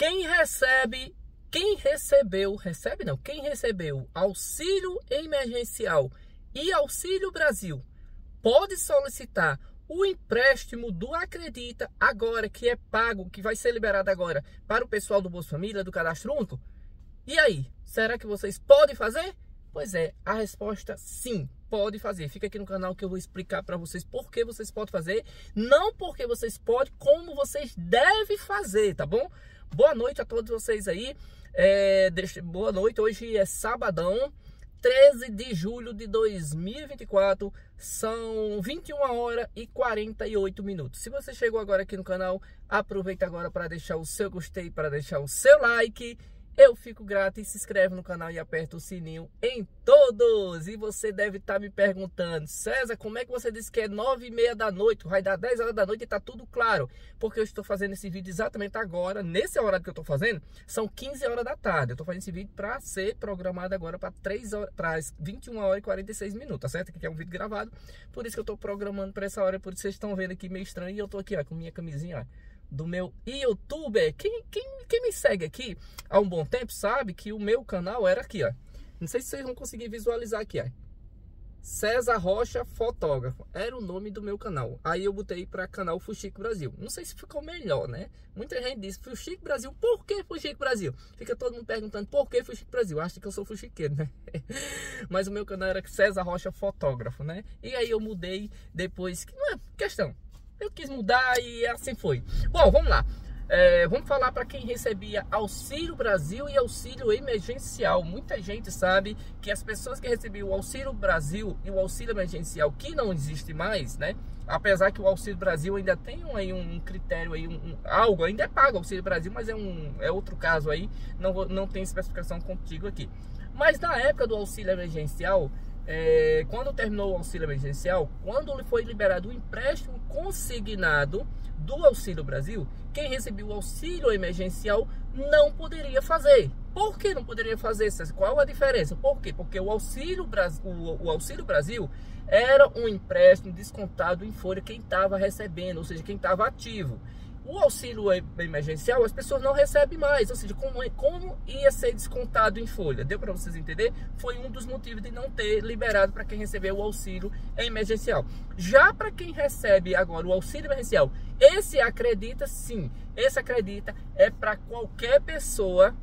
Quem recebe, quem recebeu, recebe não, quem recebeu auxílio emergencial e auxílio Brasil pode solicitar o empréstimo do Acredita agora que é pago, que vai ser liberado agora para o pessoal do Bolsa Família, do Cadastro Único? E aí, será que vocês podem fazer? Pois é, a resposta sim, pode fazer. Fica aqui no canal que eu vou explicar para vocês por que vocês podem fazer, não porque vocês podem, como vocês devem fazer, tá bom? Boa noite a todos vocês aí. É, boa noite, hoje é sabadão, 13 de julho de 2024, são 21 horas e 48 minutos. Se você chegou agora aqui no canal, aproveita agora para deixar o seu gostei, para deixar o seu like eu fico grato e se inscreve no canal e aperta o sininho em todos. E você deve estar tá me perguntando, César, como é que você disse que é nove e meia da noite? Vai dar 10 horas da noite e tá tudo claro. Porque eu estou fazendo esse vídeo exatamente agora, nesse horário que eu estou fazendo, são 15 horas da tarde. Eu estou fazendo esse vídeo para ser programado agora para 3 horas, para 21 horas e 46 minutos, tá certo? Aqui é um vídeo gravado, por isso que eu estou programando para essa hora, por isso vocês estão vendo aqui meio estranho. E eu estou aqui, ó, com minha camisinha, ó do meu youtuber. Quem, quem, quem me segue aqui há um bom tempo sabe que o meu canal era aqui, ó. Não sei se vocês vão conseguir visualizar aqui, ó. César Rocha Fotógrafo. Era o nome do meu canal. Aí eu botei para canal Fuxico Brasil. Não sei se ficou melhor, né? Muita gente disse Fuxico Brasil. Por que Fuxico Brasil? Fica todo mundo perguntando por que Fuxico Brasil. Acha que eu sou fuxiqueiro, né? Mas o meu canal era César Rocha Fotógrafo, né? E aí eu mudei depois. Não é questão. Eu quis mudar e assim foi. Bom, vamos lá. É, vamos falar para quem recebia Auxílio Brasil e Auxílio Emergencial. Muita gente sabe que as pessoas que recebiam o Auxílio Brasil e o Auxílio Emergencial, que não existe mais, né? Apesar que o Auxílio Brasil ainda tem um, aí um critério aí, um, um, algo, ainda é pago o Auxílio Brasil, mas é, um, é outro caso aí, não, não tem especificação contigo aqui. Mas na época do Auxílio Emergencial, é, quando terminou o auxílio emergencial, quando foi liberado o empréstimo consignado do Auxílio Brasil, quem recebeu o auxílio emergencial não poderia fazer. Por que não poderia fazer? Qual a diferença? Por quê? Porque o Auxílio, Brasil, o, o Auxílio Brasil era um empréstimo descontado em folha quem estava recebendo, ou seja, quem estava ativo o auxílio emergencial as pessoas não recebem mais, ou seja, como, é, como ia ser descontado em folha? Deu para vocês entender? Foi um dos motivos de não ter liberado para quem recebeu o auxílio emergencial. Já para quem recebe agora o auxílio emergencial, esse acredita sim, esse acredita é para qualquer pessoa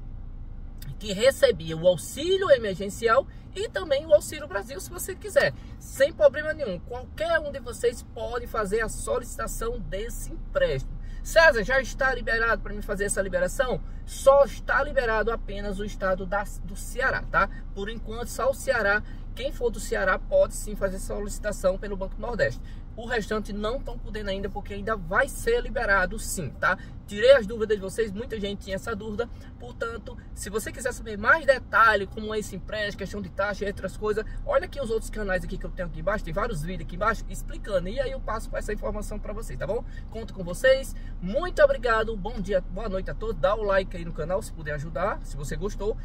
que recebia o auxílio emergencial e também o Auxílio Brasil, se você quiser, sem problema nenhum. Qualquer um de vocês pode fazer a solicitação desse empréstimo. César, já está liberado para me fazer essa liberação? Só está liberado apenas o estado da, do Ceará, tá? Por enquanto, só o Ceará. Quem for do Ceará pode sim fazer solicitação pelo Banco Nordeste. O restante não estão podendo ainda, porque ainda vai ser liberado sim, tá? Tirei as dúvidas de vocês, muita gente tinha essa dúvida. Portanto, se você quiser saber mais detalhes, como é esse empréstimo, questão de taxa e outras coisas, olha aqui os outros canais aqui que eu tenho aqui embaixo, tem vários vídeos aqui embaixo explicando. E aí eu passo essa informação para vocês, tá bom? Conto com vocês. Muito obrigado, bom dia, boa noite a todos. Dá o like aí no canal se puder ajudar, se você gostou.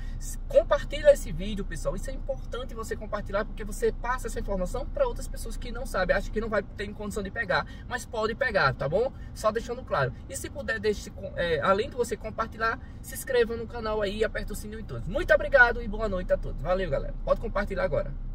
Compartilha esse vídeo, pessoal. Isso é importante você compartilhar porque você passa essa informação para outras pessoas que não sabem, acham que não vai ter condição de pegar, mas pode pegar, tá bom? Só deixando claro. E se puder deixe, é, além de você compartilhar, se inscreva no canal aí e aperta o sininho em todos. Muito obrigado e boa noite a todos. Valeu, galera. Pode compartilhar agora.